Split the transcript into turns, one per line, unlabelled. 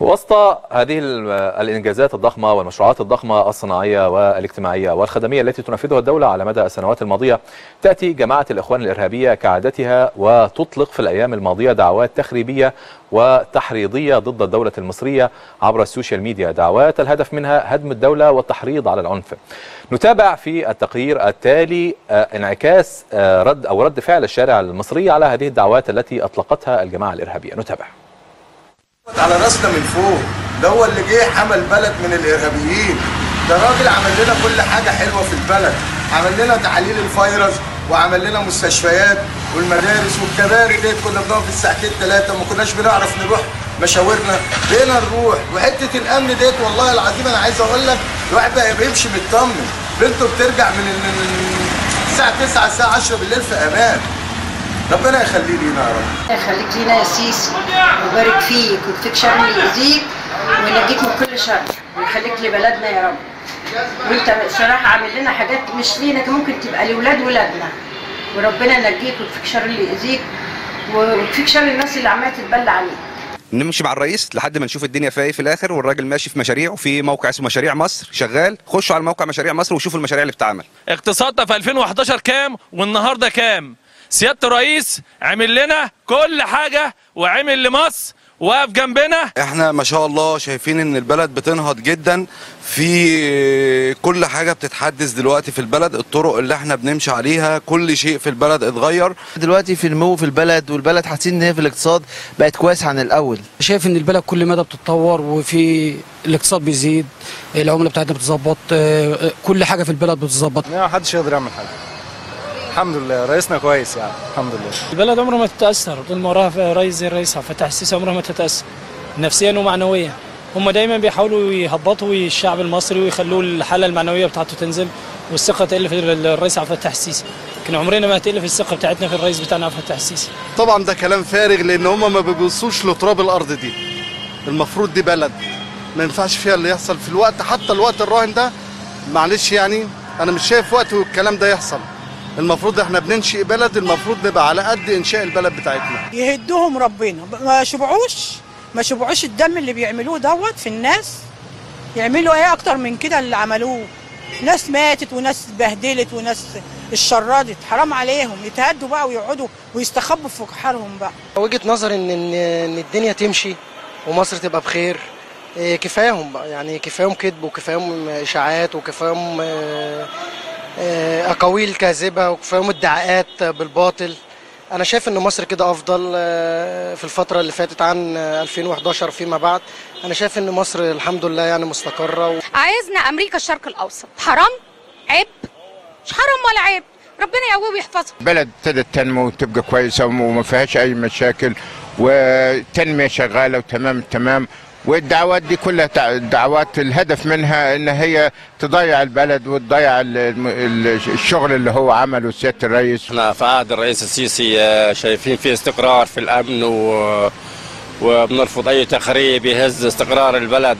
وسط هذه ال- الإنجازات الضخمة والمشروعات الضخمة الصناعية والاجتماعية والخدمية التي تنفذها الدولة على مدى السنوات الماضية تأتي جماعة الإخوان الإرهابية كعادتها وتطلق في الأيام الماضية دعوات تخريبية وتحريضية ضد الدولة المصرية عبر ال social media. دعوات الهدف منها هدم الدولة والتحريض على العنف. نتابع في التقرير التالي آه، انعكاس آه، رد أو رد فعل الشارع المصري على هذه الدعوات التي أطلقتها الجماعة الإرهابية. نتابع.
على راسنا من فوق. ده هو اللي جه حمل بلد من الإرهابيين. ده راجل عمل لنا كل حاجة حلوة في البلد. عمل لنا تحاليل الفيروس وعمل لنا مستشفيات والمدارس والكباري ديت كنا بنقف الساعتين ثلاثة ما كناش بنعرف نروح مشاورنا. بقينا نروح. وحتة الأمن ديت والله العظيم أنا عايز أقول لك الواحد بقى بيمشي مطمن. بنته بترجع من الساعة 9 الساعة 10 بالليل في أمان. ربنا يخليه لينا يا رب.
يخليك لينا يا سيسي. ويبارك فيك ويكفيك شر اللي يأذيك وينجيك من كل شر. ويخليك لبلدنا يا رب. وانت بصراحة عامل لنا حاجات مش لينا ممكن تبقى لولاد ولادنا. وربنا ينجيك ويكفيك شر اللي يأذيك ويكفيك شر الناس اللي عمالة تتبلى عليك.
نمشي مع الرئيس لحد ما نشوف الدنيا فيها إيه في الآخر. والراجل ماشي في مشاريع وفي موقع اسمه مشاريع مصر شغال. خشوا على موقع مشاريع مصر وشوفوا المشاريع اللي بتتعمل
اقتصادنا في 2011 كام؟ والنهاردة كام؟ سيادة الرئيس عمل لنا كل حاجة وعمل لمصر وقف جنبنا.
إحنا ما شاء الله شايفين إن البلد بتنهض جدا. في كل حاجة بتتحدث دلوقتي في البلد الطرق اللي إحنا بنمشي عليها كل شيء في البلد اتغير.
دلوقتي في نمو في البلد والبلد حاسين إن هي في الاقتصاد بقت كويس عن الأول.
شايف إن البلد كل مدى بتتطور وفي الاقتصاد بيزيد العملة بتاعتنا بتظبط آه، كل حاجة في البلد بتظبط
ما حدش يقدر يعمل حاجة. الحمد لله رئيسنا كويس يعني الحمد لله.
البلد عمرها ما تتأثر طول ما وراها رئيس زي الرئيس عبد الفتاح السيسي عمرها ما تتأثر نفسيا ومعنويا. هم دايما بيحاولوا يهبطوا الشعب المصري ويخلوه الحالة المعنوية بتاعته تنزل والثقة تقل في الرئيس عبد الفتاح السيسي. لكن عمرنا ما هتقل في الثقة بتاعتنا في الرئيس بتاعنا عبد الفتاح السيسي.
طبعا ده كلام فارغ لأن هم ما بيبصوش لتراب الأرض دي. المفروض دي بلد. ما ينفعش فيها اللي يحصل في الوقت حتى الوقت الراهن ده معلش يعني أنا مش شايف وقت الكلام ده يحصل. المفروض إحنا بننشئ بلد المفروض نبقى على قد إنشاء البلد بتاعتنا.
يهدوهم ربنا. ما شبعوش ما شبعوش الدم اللي بيعملوه دوت في الناس. يعملوا إيه أكتر من كده اللي عملوه؟ ناس ماتت وناس اتبهدلت وناس اتشردت. حرام عليهم. يتهدوا بقى ويقعدوا ويستخبوا في حالهم بقى.
وجهة نظري ان ان إن الدنيا تمشي ومصر تبقى بخير. إيه، كفايهم بقى. يعني كفايهم كذب وكفايهم إشاعات وكفايهم آه، أقاويل كاذبة وكفايهم ادعاءات بالباطل. أنا شايف إن مصر كده أفضل آه، في الفترة اللي فاتت عن آه، 2011 فيما بعد. أنا شايف إن مصر الحمد لله يعني مستقرة و...
عايزنا أمريكا الشرق الأوسط. حرام؟ عيب؟ مش حرام ولا عيب. ربنا يقويه ويحفظه.
بلد ابتدت تنمو وتبقى كويسة وما فيهاش أي مشاكل والتنميه شغالة وتمام التمام والدعوات دي كلها دعوات الهدف منها إن هي تضيع البلد وتضيع ال- ال- الشغل اللي هو عمله سيادة الرئيس.
إحنا في عهد الرئيس السيسي آه، شايفين في استقرار في الأمن و... وبنرفض أي تخريب يهز استقرار البلد.